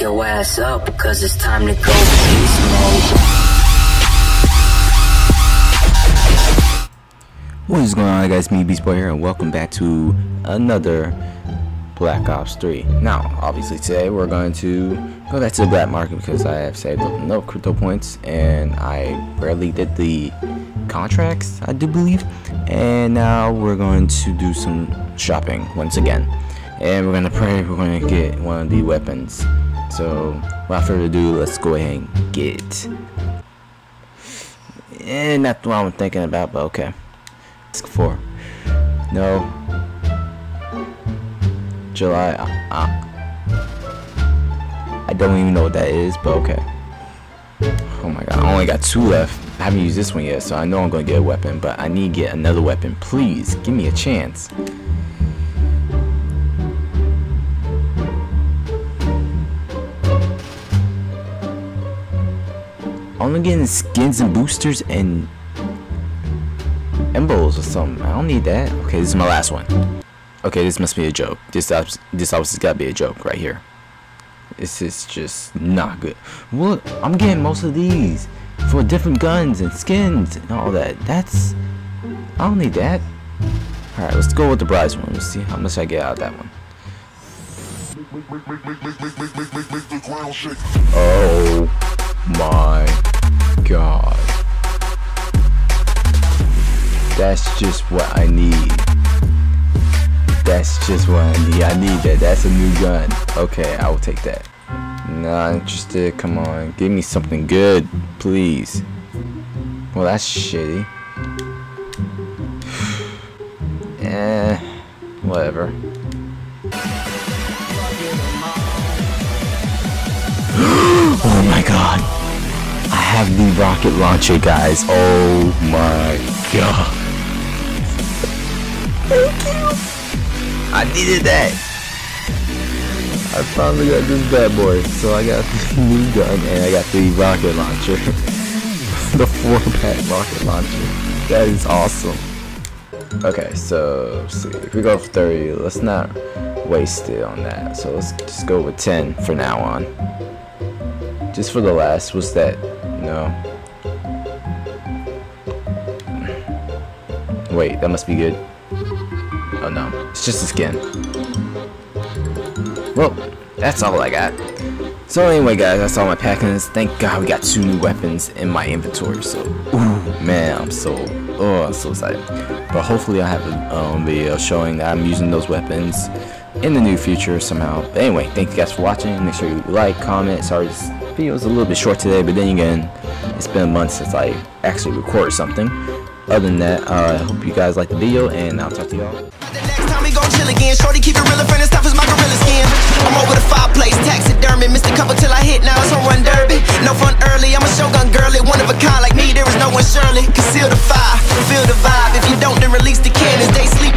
your ass up because it's time to go beast mode. What is going on guys, me Beast Boy here and welcome back to another Black Ops 3. Now, obviously today we're going to go back to the black market because I have saved no crypto points and I barely did the contracts, I do believe. And now we're going to do some shopping once again. And we're gonna pray we're gonna get one of the weapons. So without further ado, let's go ahead and get it. And that's what I'm thinking about, but okay. Ask for. No. July. Uh, uh. I don't even know what that is, but okay. Oh my god, I only got two left. I haven't used this one yet, so I know I'm gonna get a weapon, but I need to get another weapon. Please, give me a chance. Only getting skins and boosters and embos or something. I don't need that. Okay, this is my last one. Okay, this must be a joke. This this obviously gotta be a joke right here. This is just not good. Look, I'm getting most of these for different guns and skins and all that. That's I don't need that. All right, let's go with the prize one. Let's see how much I get out of that one. Oh just what I need. That's just what I need. I need that. That's a new gun. Okay, I will take that. Not interested. Come on. Give me something good, please. Well, that's shitty. eh, whatever. oh my god. I have the rocket launcher, guys. Oh my god. Thank you. I needed that. I finally got this bad boy. So I got the new gun and I got the rocket launcher. the four pack rocket launcher. That is awesome. Okay, so see. If we go for 30, let's not waste it on that. So let's just go with 10 for now on. Just for the last, was that no. Wait, that must be good. Oh no, it's just a skin. Well, that's all I got. So anyway guys, that's all my packings. Thank god we got two new weapons in my inventory. So, ooh, man, I'm so, oh, I'm so excited. But hopefully I have a um, video showing that I'm using those weapons in the near future somehow. But anyway, thank you guys for watching. Make sure you like, comment. Sorry this video was a little bit short today, but then again, it's been a month since I actually recorded something. Other than that, uh, I hope you guys like the video, and I'll talk to y'all. Time we gon' chill again. Shorty keep it real, friend as tough as my gorilla skin. I'm over the fireplace, taxidermy. Missed a couple till I hit, now it's home run derby. No fun early, I'm a showgun girly. One of a kind like me, there is no one surely. Conceal the fire, feel the vibe. If you don't, then release the cannons. They sleep.